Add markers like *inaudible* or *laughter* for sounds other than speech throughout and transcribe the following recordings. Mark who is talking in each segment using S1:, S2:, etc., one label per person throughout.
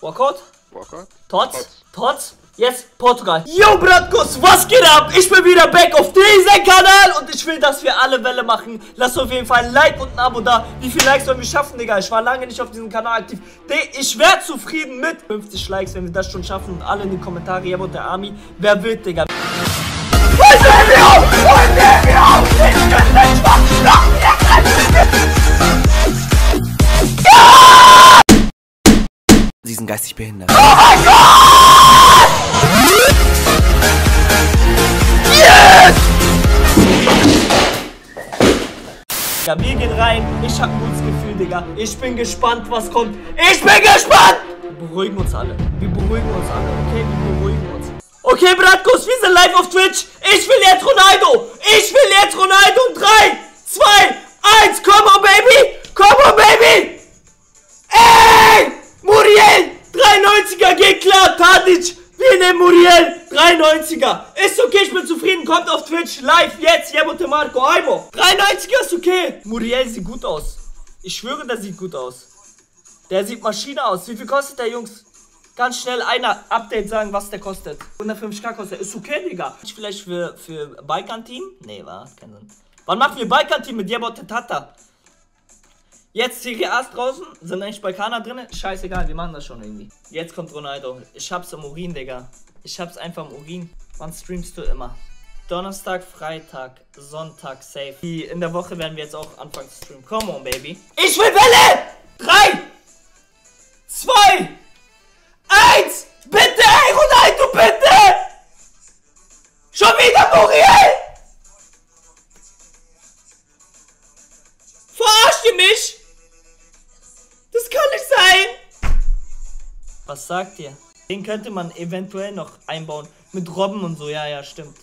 S1: Walkout?
S2: Walkout?
S1: Tots? Tots? Jetzt Portugal. Yo, Bratkus, was geht ab? Ich bin wieder back auf diesem Kanal und ich will, dass wir alle Welle machen. Lasst auf jeden Fall ein Like und ein Abo da. Wie viele Likes wollen wir schaffen, Digga? Ich war lange nicht auf diesem Kanal aktiv. Ich wäre zufrieden mit 50 Likes, wenn wir das schon schaffen. Und alle in die Kommentare, Jabo der Army. Wer will, Digga? Und nehmen wir auf! Und nehmen wir auf! Ich kann nicht
S3: Sie sind geistig behindert.
S1: Oh mein Gott! Yes! Ja, wir gehen rein. Ich hab ein gutes Gefühl, Digga. Ich bin gespannt, was kommt. Ich bin gespannt! Wir beruhigen uns alle. Wir beruhigen uns alle, okay? Wir beruhigen uns. Okay, Bratkus, wir sind live auf Twitch. Ich will jetzt Ronaldo. Ich will jetzt Ronaldo. 3, 2, 1. Come on, baby. Come on, baby. Ey! Muriel! 93er, geht klar, Tadic! Wir nehmen Muriel! 93er! Ist okay, ich bin zufrieden, kommt auf Twitch live jetzt, Jebote Marco, Aimo! 93er ist okay! Muriel sieht gut aus. Ich schwöre, der sieht gut aus. Der sieht Maschine aus. Wie viel kostet der, Jungs? Ganz schnell einer Update sagen, was der kostet. 150k kostet. Ist okay, Digga. Ich vielleicht für, für Balkan-Team? Nee, war kein Sinn. Wann machen wir Balkan-Team mit Jebote Tata? Jetzt A draußen, sind eigentlich Balkaner drin. Scheißegal, wir machen das schon irgendwie. Jetzt kommt Ronaldo. Ich hab's im Urin, Digga. Ich hab's einfach im Urin. Wann streamst du immer? Donnerstag, Freitag, Sonntag, safe. Die in der Woche werden wir jetzt auch anfangen zu streamen. Come on, baby. Ich will Welle! Drei! Zwei! Eins! Bitte, ey, Ronaldo, bitte! Schon wieder Muriel! Was sagt ihr? Den könnte man eventuell noch einbauen. Mit Robben und so, ja, ja, stimmt.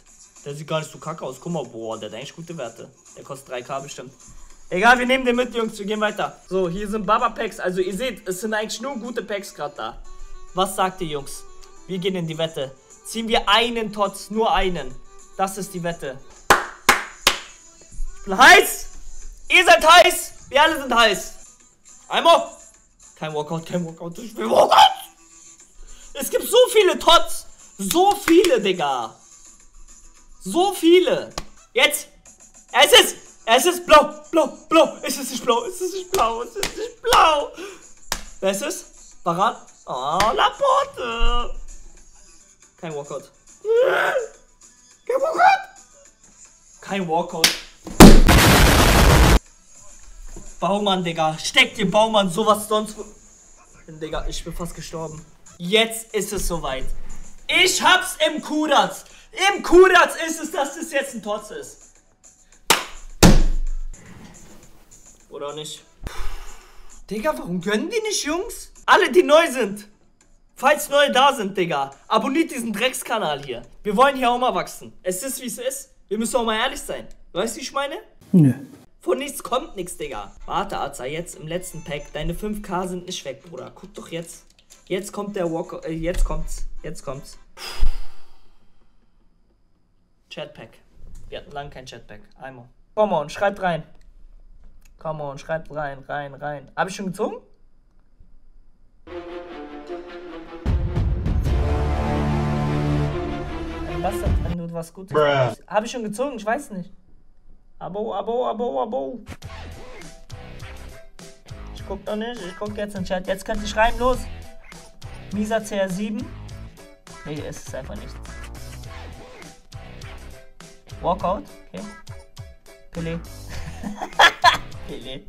S1: Der sieht gar nicht so kacke aus. Guck mal, boah, der hat eigentlich gute Werte. Der kostet 3k bestimmt. Egal, wir nehmen den mit, Jungs. Wir gehen weiter. So, hier sind Baba-Packs. Also, ihr seht, es sind eigentlich nur gute Packs gerade da. Was sagt ihr, Jungs? Wir gehen in die Wette. Ziehen wir einen Tots, nur einen. Das ist die Wette. Ich bin heiß! Ihr seid heiß! Wir alle sind heiß! Einmal! Kein Walkout, kein Walkout, ich will Walkout! Es gibt so viele Tots! So viele, Digga! So viele! Jetzt! Es ist! Es ist blau! Blau! Blau! Es ist nicht blau! Es ist nicht blau! Es ist nicht blau! Wer ist es? Baran? Oh, Laporte! Kein Walkout. Kein Walkout! Kein Walkout. Baumann, Digga. Steck den Baumann sowas sonst. Digga, ich bin fast gestorben. Jetzt ist es soweit. Ich hab's im Kudatz. Im Kudatz ist es, dass das jetzt ein Tots ist. Oder nicht? Digga, warum gönnen die nicht, Jungs? Alle, die neu sind. Falls neue da sind, Digga. Abonniert diesen Dreckskanal hier. Wir wollen hier auch mal wachsen. Es ist, wie es ist. Wir müssen auch mal ehrlich sein. Weißt du, wie ich meine?
S3: Nö.
S1: Von nichts kommt nichts, Digga. Warte, Aza, jetzt im letzten Pack. Deine 5k sind nicht weg, Bruder. Guck doch jetzt. Jetzt kommt der Walker. Äh, jetzt kommt's. Jetzt kommt's. Chatpack. Wir hatten lange kein Chatpack. Einmal. Come on, schreibt rein. Come on, schreibt rein, rein, rein. Hab ich schon gezogen? Was, wenn du was Gutes hast? Hab ich schon gezogen? Ich weiß nicht. Abo, Abo, Abo, Abo. Ich guck noch nicht. Ich guck jetzt in den Chat. Jetzt könnt ihr schreiben, los. Misa CR7. Nee, ist es einfach nicht. Walkout. Okay. Pelé. *laughs* Pelé.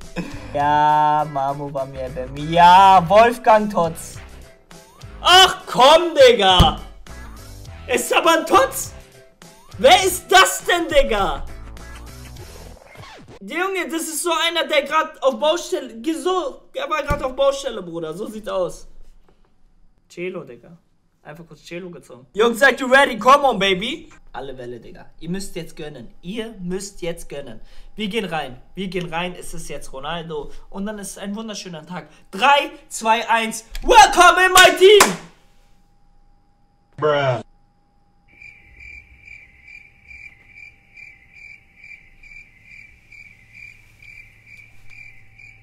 S1: Ja, Mamo war mir. Ja, Wolfgang Tots. Ach komm, Digga. Ist aber ein Tots. Wer ist das denn, Digga? Junge, das ist so einer, der gerade auf Baustelle. So, er war gerade auf Baustelle, Bruder. So sieht's aus. Cello, Digga. Einfach kurz Cello gezogen. Jungs, seid ihr ready? Come on, baby. Alle Welle, Digga. Ihr müsst jetzt gönnen. Ihr müsst jetzt gönnen. Wir gehen rein. Wir gehen rein. Es ist jetzt Ronaldo. Und dann ist es ein wunderschöner Tag. 3, 2, 1. Welcome in my team!
S2: Bruh.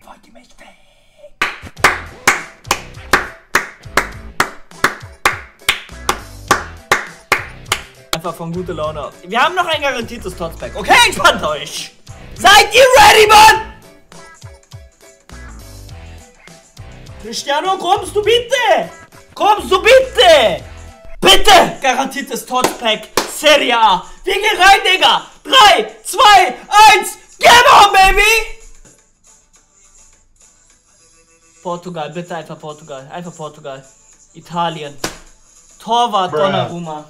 S1: Wollt ihr einfach von guter Laune. Wir haben noch ein garantiertes Totsback. Okay, entspannt euch. Seid ihr ready, Mann? Cristiano, kommst du bitte? Kommst du bitte? Bitte! Garantiertes Totspack. Serie A. Wir gehen rein, Digga. 3, 2, 1. Game on, baby! Portugal, bitte einfach Portugal. Einfach Portugal. Italien. Torwart
S2: Bruh.
S1: Donnarumma.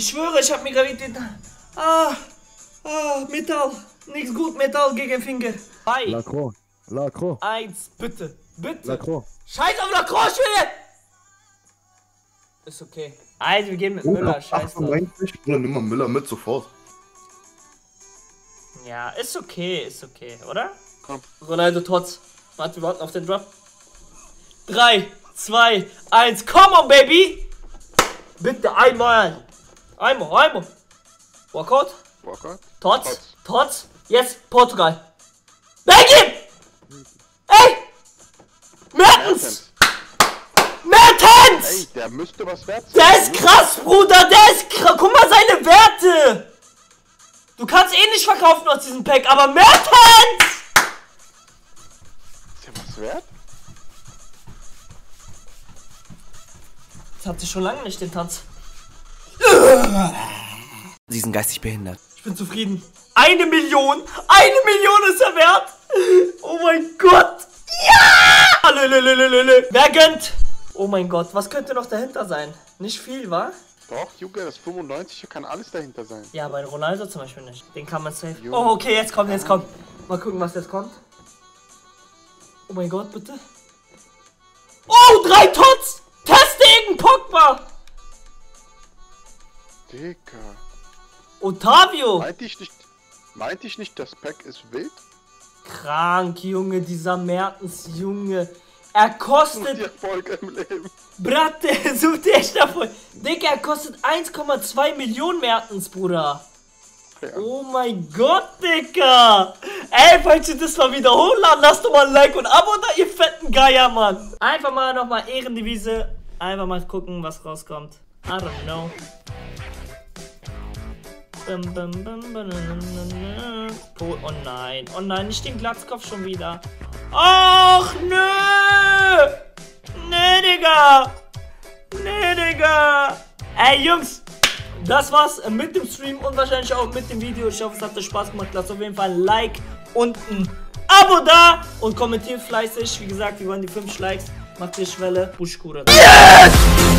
S1: Ich schwöre, ich hab mir gerade den... Ah, ah, Metall. Nichts gut, Metall gegen Finger. Zwei,
S2: Lacroix. Lacroix.
S1: eins, bitte, bitte.
S2: Lacroix.
S1: Scheiß auf Lacroix, Schwede! Ist okay. Also, wir gehen mit Müller, scheiß drauf.
S3: 98, Bruder, nimm mal Müller mit sofort.
S1: Ja, ist okay, ist okay, oder?
S3: Komm.
S1: Ronaldo Tots. Warte, wir warten auf den Drop. 3, 2, 1, come on, baby! Bitte einmal. Einmal, einmal. Walkout.
S3: Walker.
S1: Tots.
S3: Tots.
S1: Tots. Jetzt Portugal. Belgien! Ey! Mertens! Mertens!
S3: Ey, der müsste was wert sein.
S1: Der ist krass, Bruder, der ist krass. Guck mal seine Werte. Du kannst eh nicht verkaufen aus diesem Pack, aber Mertens!
S3: Ist der was wert?
S1: Das hatte ich schon lange nicht, den Tanz.
S4: Sie sind geistig behindert.
S1: Ich bin zufrieden. Eine Million! Eine Million ist er wert! Oh mein Gott! Ja! Wer gönnt? Oh mein Gott, was könnte noch dahinter sein? Nicht viel, wa?
S3: Doch, Junge, das 95 kann alles dahinter sein.
S1: Ja, bei Ronaldo zum Beispiel nicht. Den kann man safe. Oh, okay, jetzt kommt, jetzt kommt. Mal gucken, was jetzt kommt. Oh mein Gott, bitte. Oh, drei Tots! Testegen Pogba!
S3: Digga.
S1: Otavio!
S3: Meinte ich nicht. Meinte ich nicht, das Pack ist wild?
S1: Krank, Junge, dieser Mertens, Junge. Er
S3: Such
S1: kostet
S3: dir Erfolg im Leben.
S1: Bratte, *laughs* such dir echt davon. Digga, er kostet 1,2 Millionen Mertens, Bruder.
S3: Ja.
S1: Oh mein Gott, Digga. Ey, falls ihr das mal wieder hochladen, lasst doch mal ein Like und Abo da, ihr fetten Geier, Mann. Einfach mal nochmal Ehrendivise. Einfach mal gucken, was rauskommt. I don't know. Oh nein, oh nein, nicht den Glatzkopf schon wieder. Ach, nö. Nee, Digga. Nee, Digga. Ey, Jungs. Das war's mit dem Stream und wahrscheinlich auch mit dem Video. Ich hoffe, es hat euch Spaß gemacht. Lasst auf jeden Fall ein Like und ein Abo da. Und kommentiert fleißig. Wie gesagt, wir wollen die 5 Likes. Macht die Schwelle. Buschkure. Yes!